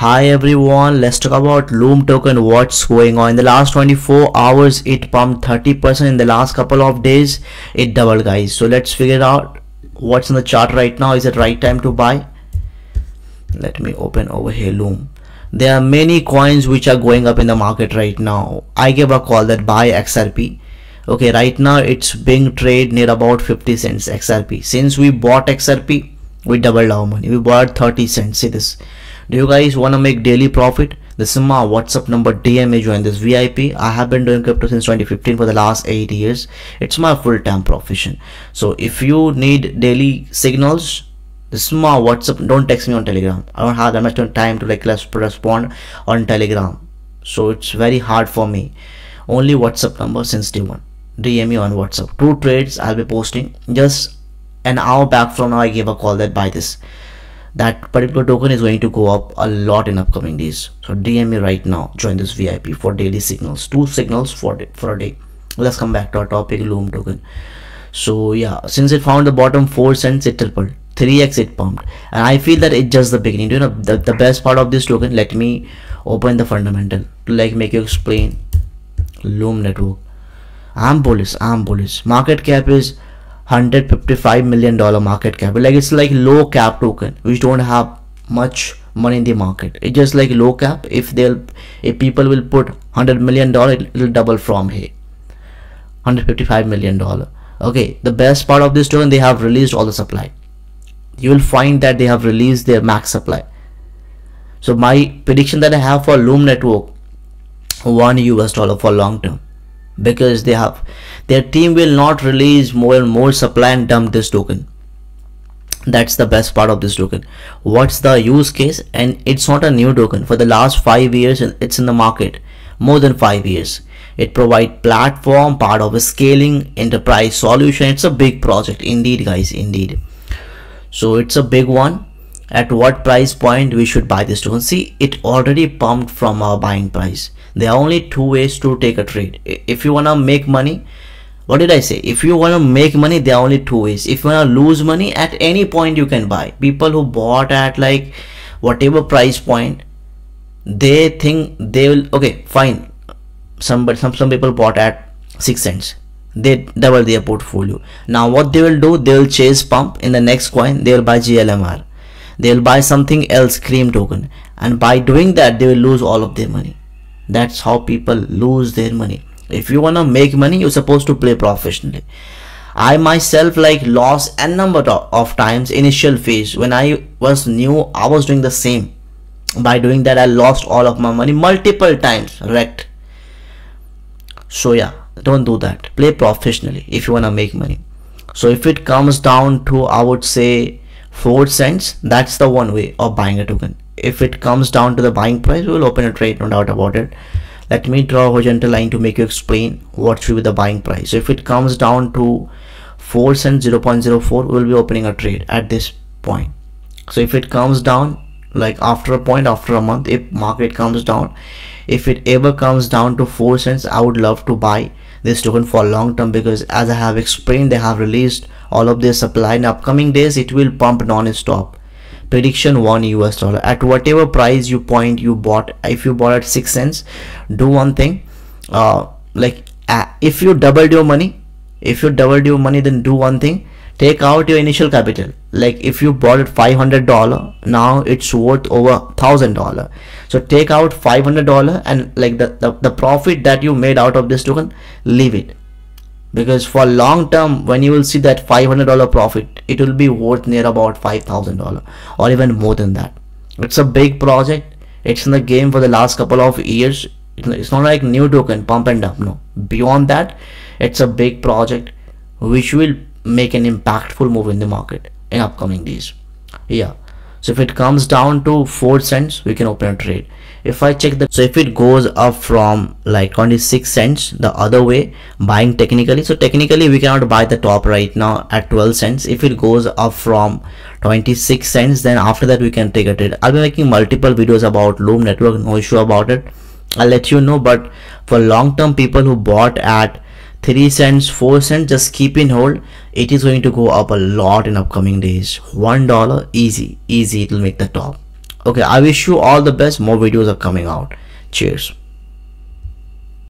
Hi everyone, let's talk about Loom token. What's going on in the last 24 hours? It pumped 30% in the last couple of days. It doubled, guys. So let's figure out what's in the chart right now. Is it right time to buy? Let me open over here Loom. There are many coins which are going up in the market right now. I gave a call that buy XRP. Okay, right now it's being traded near about 50 cents XRP. Since we bought XRP, we doubled our money. We bought 30 cents. See this do you guys want to make daily profit? This is my whatsapp number dm me join this vip i have been doing crypto since 2015 for the last eight years. It's my full-time profession. So if you need daily signals this is my whatsapp don't text me on telegram. I don't have that much time to like respond on telegram. So it's very hard for me. Only whatsapp number since day one. Dm me on whatsapp. Two trades i'll be posting. Just an hour back from now i gave a call that buy this that particular token is going to go up a lot in upcoming days. So dm me right now join this vip for daily signals two signals for for a day. Let's come back to our topic loom token. So yeah since it found the bottom four cents it tripled 3x it pumped. And i feel that it's just the beginning. You know the, the best part of this token let me open the fundamental to like make you explain. Loom network. I'm bullish i'm bullish. Market cap is 155 million dollar market cap. Like it's like low cap token which don't have much money in the market. It's just like low cap. If they'll if people will put 100 million dollar it will double from here. 155 million dollar. Okay the best part of this token they have released all the supply. You will find that they have released their max supply. So my prediction that i have for loom network one us dollar for long term because they have their team will not release more and more supply and dump this token. That's the best part of this token. What's the use case? And it's not a new token. For the last five years it's in the market. More than five years. It provide platform part of a scaling enterprise solution. It's a big project. Indeed guys indeed. So it's a big one. At what price point we should buy this token? See it already pumped from our buying price there are only two ways to take a trade. If you want to make money what did i say? If you want to make money there are only two ways. If you want to lose money at any point you can buy. People who bought at like whatever price point they think they will okay fine. Some but some, some people bought at six cents. They double their portfolio. Now what they will do they will chase pump in the next coin. They will buy glmr they will buy something else cream token. And by doing that they will lose all of their money that's how people lose their money. If you want to make money you're supposed to play professionally. I myself like lost a number of times initial phase. When i was new i was doing the same. By doing that i lost all of my money multiple times wrecked. So yeah don't do that. Play professionally if you want to make money. So if it comes down to i would say four cents that's the one way of buying a token if it comes down to the buying price we will open a trade no doubt about it. Let me draw a horizontal line to make you explain what should be the buying price. So if it comes down to 4 cents 0.04 we'll be opening a trade at this point. So if it comes down like after a point after a month if market comes down if it ever comes down to 4 cents i would love to buy this token for long term because as i have explained they have released all of their supply in upcoming days. It will pump non-stop prediction 1 US dollar. At whatever price you point you bought if you bought at 6 cents do one thing uh, like uh, if you doubled your money if you doubled your money then do one thing. Take out your initial capital. Like if you bought it 500 dollar now it's worth over thousand dollar. So take out 500 dollar and like the, the the profit that you made out of this token leave it because for long term when you will see that $500 profit it will be worth near about $5,000 or even more than that. It's a big project. It's in the game for the last couple of years. It's not like new token pump and dump no. Beyond that it's a big project which will make an impactful move in the market in upcoming days. Yeah so if it comes down to 4 cents we can open a trade. If I check the so if it goes up from like 26 cents the other way buying technically so technically we cannot buy the top right now at 12 cents. If it goes up from 26 cents then after that we can take a trade. I'll be making multiple videos about Loom network no issue about it. I'll let you know but for long term people who bought at 3 cents 4 cents just keep in hold. It is going to go up a lot in upcoming days. One dollar easy easy it will make the top. Okay i wish you all the best. More videos are coming out. Cheers